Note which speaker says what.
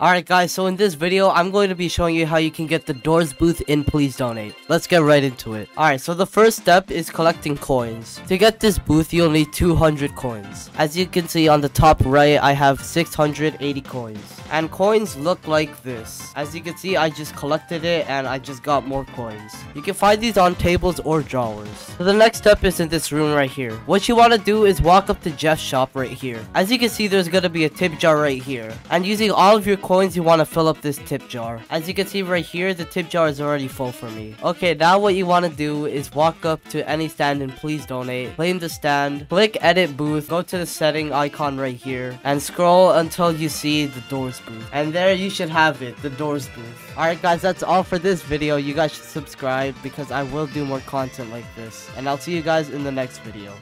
Speaker 1: Alright guys, so in this video, I'm going to be showing you how you can get the Doors booth in Please Donate. Let's get right into it. Alright, so the first step is collecting coins. To get this booth, you'll need 200 coins. As you can see on the top right, I have 680 coins. And coins look like this. As you can see, I just collected it and I just got more coins. You can find these on tables or drawers. So the next step is in this room right here. What you want to do is walk up to Jeff's shop right here. As you can see, there's going to be a tip jar right here. And using all of your coins, you want to fill up this tip jar. As you can see right here, the tip jar is already full for me. Okay, now what you want to do is walk up to any stand and please donate. Claim the stand, click edit booth, go to the setting icon right here, and scroll until you see the doors booth. And there you should have it, the doors booth. Alright guys, that's all for this video. You guys should subscribe because I will do more content like this. And I'll see you guys in the next video.